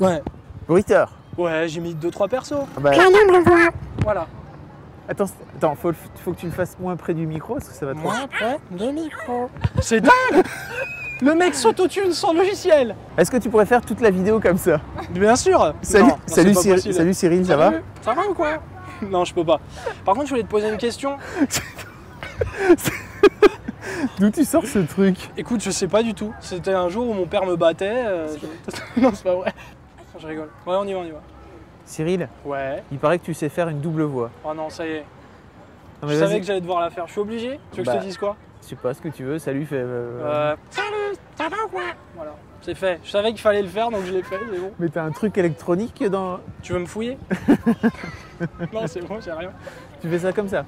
Ouais. Bruiteur. Ouais, j'ai mis 2-3 persos. Ah bah, Voilà. attends, attends faut, que tu le fasses moins près du micro parce que ça va trop. Moins près de micro. C'est dingue Le mec s'autotune sans logiciel Est-ce que tu pourrais faire toute la vidéo comme ça? Bien sûr Salut, Non, non, salut, salut Cyril, ça va? Ça va ou quoi? Non, je peux pas. Par contre, je voulais te poser une question. D'où tu sors ce truc? Écoute, je sais pas du tout. C'était un jour où mon père me battait. euh, je- non, c'est pas vrai. Je rigole. Ouais, on y va, on y va. Cyril, Ouais. il paraît que tu sais faire une double voix. Oh non, ça y est. Non, Je savais que j'allais devoir la faire. Je suis obligé Tu veux que je Bah. te dise quoi je sais pas ce que tu veux, salut, fais. euh, Euh, Salut, ça va ou quoi Voilà, c'est fait. Je savais qu'il fallait le faire, donc je l'ai fait, mais bon. Mais t'as un truc électronique dans. Tu veux me fouiller Non, c'est bon, j'ai rien. Tu fais ça comme ça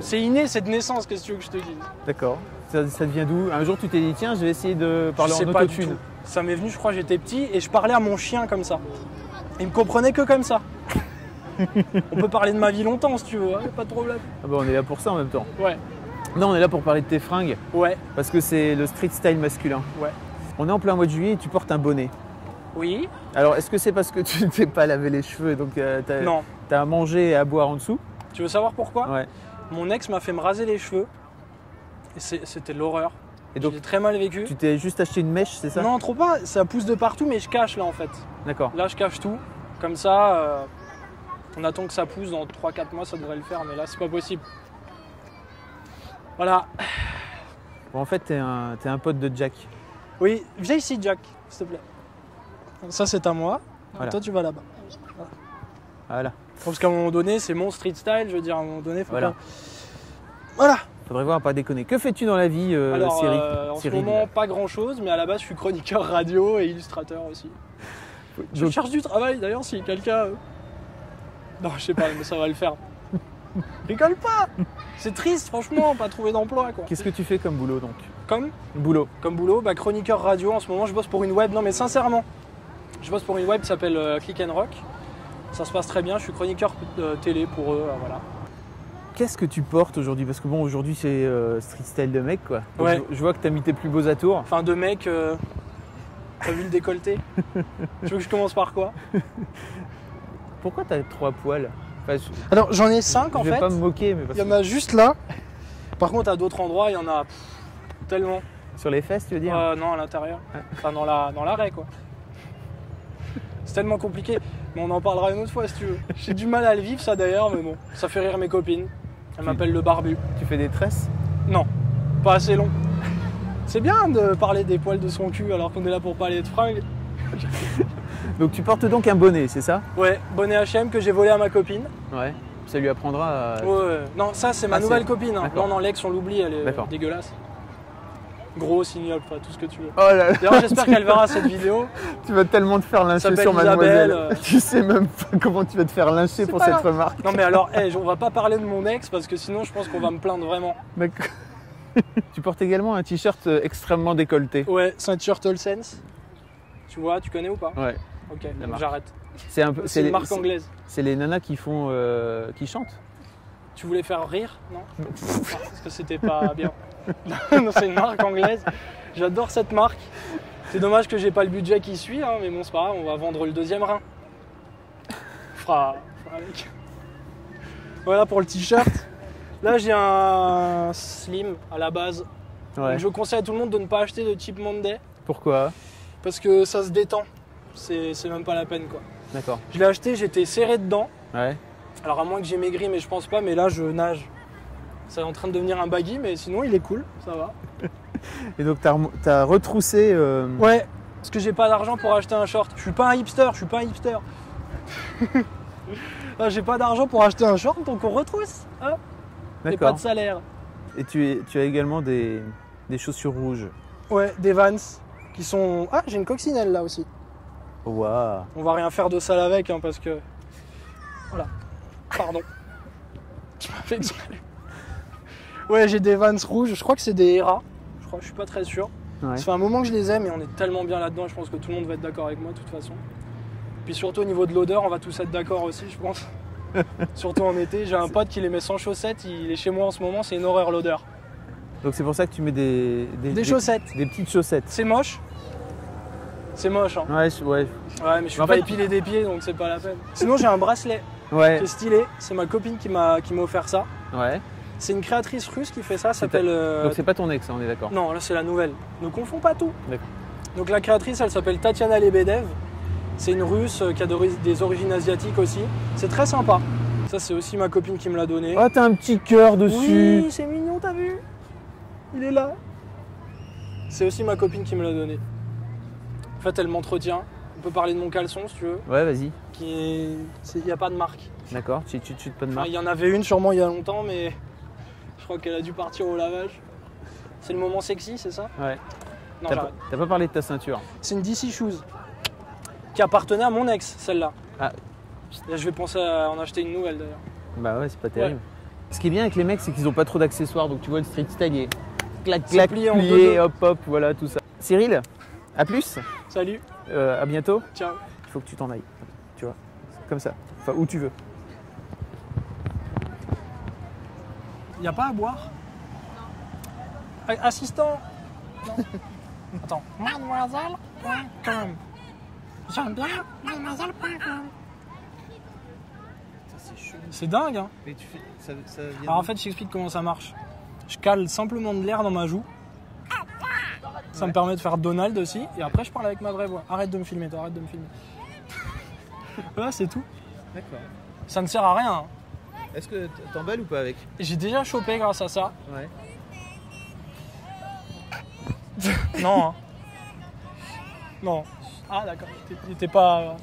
C'est inné, c'est de naissance, qu'est-ce que tu veux que je te dise? D'accord. Ça, ça vient d'où? Un jour tu t'es dit, tiens, je vais essayer de parler Je sais en pas du tout. Ça m'est venu, je crois, j'étais petit et je parlais à mon chien comme ça. Il me comprenait que comme ça. On peut parler de ma vie longtemps si tu veux, hein, pas de problème. Ah bah, on est là pour ça en même temps. Ouais, Non, on est là pour parler de tes fringues ouais, parce que c'est le street style masculin. ouais. On est en plein mois de juillet et tu portes un bonnet. Oui Alors, est-ce que c'est parce que tu ne t'es pas lavé les cheveux donc euh, t'as t'as à manger et à boire en dessous? Tu veux savoir pourquoi? Ouais. Mon ex m'a fait me raser les cheveux. Et c'était l'horreur. Et Donc donc, j'ai très mal vécu. tu t'es juste acheté une mèche, c'est ça? Non, trop pas, ça pousse de partout, mais je cache là en fait. D'accord. Là, je cache tout. Comme ça, euh, on attend que ça pousse. Dans 3-4 mois, ça devrait le faire, mais là, c'est pas possible. Voilà. Bon, en fait, t'es un, t'es un pote de Jack. Oui, viens ici, Jack, s'il te plaît. Ça, c'est à moi. Voilà. Toi, tu vas là-bas. Voilà. Parce qu'à un moment donné, c'est mon street style. Je veux dire, à un moment donné, faut Voilà. pas- Voilà. Faudrait voir, pas déconner. Que fais-tu dans la vie, euh, Alors, Cyril euh, en Cyril ce moment, pas grand-chose, mais à la base, je suis chroniqueur radio et illustrateur aussi. Je cherche du travail, d'ailleurs, si quelqu'un... euh, Non, je sais pas, mais ça va le faire. Rigole pas C'est triste, franchement, pas trouver d'emploi, quoi. Qu'est-ce que tu fais comme boulot donc Comme Boulot. comme boulot, bah, chroniqueur radio. En ce moment, je bosse pour une web. Non, mais sincèrement, je bosse pour une web qui s'appelle euh, Click and Rock. Ça se passe très bien. Je suis chroniqueur euh, télé pour eux. euh, voilà. Qu'est-ce que tu portes aujourd'hui? Parce que bon, aujourd'hui c'est euh, street style de mec quoi. Donc, Ouais. je, je vois que t'as mis tes plus beaux atours. Enfin, de mec. euh, T'as vu le décolleté? Tu veux que je commence par quoi? Pourquoi t'as trois poils? Enfin, je, Alors, j'en ai 5 en je vais fait. pas me moquer, mais parce Il y en a juste là. Par contre, à d'autres endroits, il y en a pff, tellement. sur les fesses, tu veux dire? Euh, non, à l'intérieur. Enfin, dans la dans l'arrêt, quoi. C'est tellement compliqué. Mais on en parlera une autre fois si tu veux. J'ai du mal à le vivre, ça d'ailleurs, mais bon. Ça fait rire mes copines. Elles m'appellent le barbu. Tu fais des tresses? Non, pas assez long. C'est bien de parler des poils de son cul alors qu'on est là pour parler de fringues. Donc tu portes donc un bonnet, c'est ça? Ouais, bonnet HM que j'ai volé à ma copine. Ouais. Ça lui apprendra à... Ouais, ouais. Non, ça c'est ma Ah, nouvelle copine. hein. Non, non, l'ex on l'oublie, elle est dégueulasse. Gros, enfin tout ce que tu veux. Oh là là D'ailleurs, j'espère qu'elle verra cette vidéo. Tu vas tellement te faire lyncher sur mademoiselle. euh. Tu sais même pas comment tu vas te faire lyncher C'est pour cette remarque. Non mais alors, hey, on va pas parler de mon ex parce que sinon je pense qu'on va me plaindre vraiment. D'accord. tu portes également un t-shirt euh, extrêmement décolleté. Ouais, ceinture All Sense. Tu vois, tu connais ou pas Ouais. Ok, j'arrête. C'est un peu. C'est une les- marque c'est- anglaise. C'est les nanas qui font, euh, qui chantent. Tu voulais faire rire Non Parce que c'était pas bien. non, c'est une marque anglaise. J'adore cette marque. C'est dommage que j'ai pas le budget qui suit, hein, mais bon, c'est pas grave, on va vendre le deuxième rein. On fera, on fera avec. Voilà pour le t-shirt. Là, j'ai un slim à la base. Ouais. Donc, je conseille à tout le monde de ne pas acheter de Cheap Monday Pourquoi? Parce que ça se détend. C'est c'est même pas la peine quoi. D'accord. Je l'ai acheté, j'étais serré dedans. Ouais. Alors à moins que j'ai maigri, mais je pense pas. Mais là, je nage. C'est en train de devenir un baggy, mais sinon il est cool, ça va. Et donc t'as t'as retroussé. euh, Ouais, parce que j'ai pas d'argent pour acheter un short. Je suis pas un hipster, je suis pas un hipster. Là, j'ai pas d'argent pour acheter un short, donc on retrousse. Hein pas de salaire. Et tu, es- tu as également des, des chaussures rouges. Ouais, des Vans qui sont. Ah, j'ai une coccinelle là aussi. Waouh. On va rien faire de sale avec, hein, parce que. Voilà. Pardon. Tu m'as fait exprès. Ouais, j'ai des Vans rouges. Je crois que c'est des Hera. Je crois, je suis pas très sûr. Ouais. Ça fait un moment que je les aime et on est tellement bien là-dedans. Je pense que tout le monde va être d'accord avec moi de toute façon. Puis surtout au niveau de l'odeur, on va tous être d'accord aussi, je pense. surtout en été. J'ai un pote qui les met sans chaussettes. Il est chez moi en ce moment. C'est une horreur l'odeur. Donc c'est pour ça que tu mets des, Des chaussettes. Des petites chaussettes. C'est moche. C'est moche, hein. Ouais, je- ouais. Ouais, mais je suis En pas fait- épilé des pieds, donc c'est pas la peine. Sinon, j'ai un bracelet Ouais. qui est stylé. C'est ma copine qui m'a qui m'a offert ça. Ouais. C'est une créatrice russe qui fait ça. S'appelle. euh, Donc c'est pas ton ex, hein, on est d'accord. Non, là c'est la nouvelle. Ne confonds pas tout. Donc la créatrice, elle s'appelle Tatiana Lebedev. C'est une russe euh, qui a des origines asiatiques aussi. C'est très sympa. Ça, c'est aussi ma copine qui me l'a donné. Oh, t'as un petit cœur dessus. oui, c'est mignon, t'as vu? Il est là. C'est aussi ma copine qui me l'a donné. En fait, elle m'entretient. On peut parler de mon caleçon si tu veux. Ouais, vas-y. Qui Il n'y a pas de marque. D'accord. Tu tu tu te pas de marque. il y en avait une sûrement il y a longtemps, mais je crois qu'elle a dû partir au lavage. C'est le moment sexy, c'est ça? Ouais. Non, T'as pas, t'as pas parlé de ta ceinture. C'est une DC Shoes qui appartenait à mon ex, celle-là. Ah. Là, je vais penser à en acheter une nouvelle d'ailleurs. Bah ouais, c'est pas terrible. Ce qui est bien avec les mecs, c'est qu'ils ont pas trop d'accessoires. Donc tu vois, le street style, est clac, clac, plié hop, hop, voilà, tout ça. Cyril, à plus. Salut, Euh, à bientôt. ciao. Il faut que tu t'en ailles. Tu vois, comme ça. Enfin, où tu veux. Il n'y a pas à boire? Non. Assistant Non. Attends. Mademoiselle.com J'aime bien mademoiselle.com C'est dingue, hein Mais tu fais. Ça, ça vient Alors en fait, je t'explique comment ça marche. Je cale simplement de l'air dans ma joue. Ça me permet de faire Donald aussi. Et après, je parle avec ma vraie voix. Arrête de me filmer, toi, arrête de me filmer. voilà, c'est tout. D'accord. Ça ne sert à rien. hein. Est-ce que t'emballes ou pas avec? J'ai déjà chopé grâce à ça. Ouais. Non. hein. Non. Ah, d'accord. Il était pas.